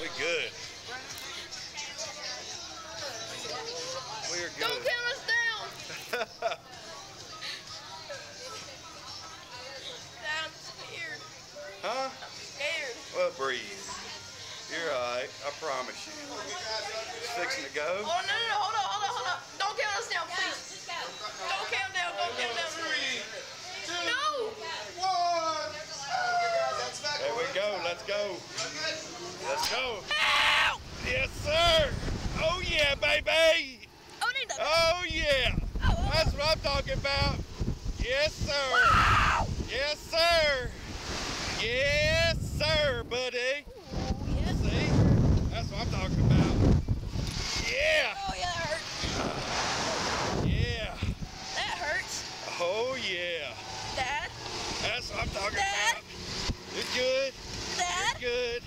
We good. We are good. Don't count us down. I'm scared. huh? I'm scared. Well, breathe. You're alright. I promise you. It's fixing to go. Oh, no, Let's go. Let's go. Ow! Yes, sir. Oh, yeah, baby. Oh, that. Oh, yeah. Oh, That's what I'm talking about. Yes, sir. Yes, sir. Yes, sir, buddy. Oh, yes. See? That's what I'm talking about. Yeah. Oh, yeah, that hurts. Yeah. That hurts. Oh, yeah. Dad. That's what I'm talking Dad. about. You're good. Dad. You're good.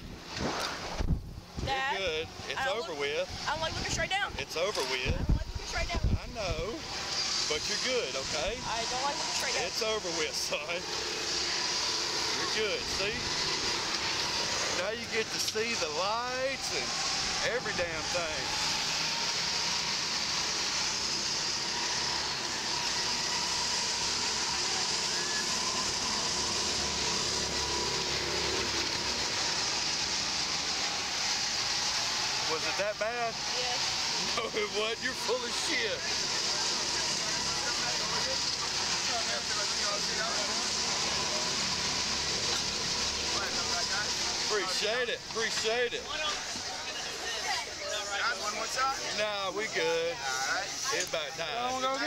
Dad. You're good. It's over look- with. I don't like looking straight down. It's over I with. don't like looking straight down. I know. But you're good, okay? I don't like looking straight down. It's over with, son. You're good, see? Now you get to see the lights and every damn thing. Was it that bad? Yes. No, it wasn't. You're full of shit. Appreciate it. Appreciate it. One more time. Nah, we good. All right. It's about time. go again? Nah.